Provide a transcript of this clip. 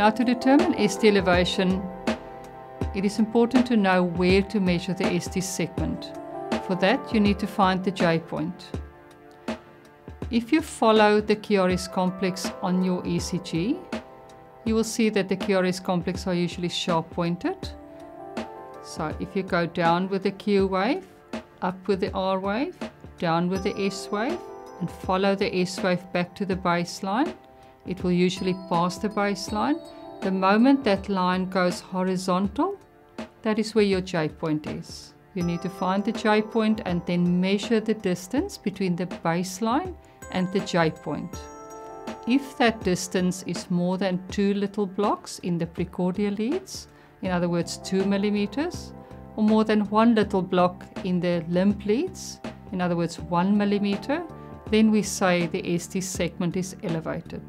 Now to determine ST elevation, it is important to know where to measure the ST segment. For that, you need to find the J point. If you follow the QRS complex on your ECG, you will see that the QRS complex are usually sharp pointed. So if you go down with the Q wave, up with the R wave, down with the S wave, and follow the S wave back to the baseline, it will usually pass the baseline. The moment that line goes horizontal, that is where your J point is. You need to find the J point and then measure the distance between the baseline and the J point. If that distance is more than two little blocks in the precordial leads, in other words 2 millimeters, or more than one little block in the limb leads, in other words 1 millimeter, then we say the ST segment is elevated.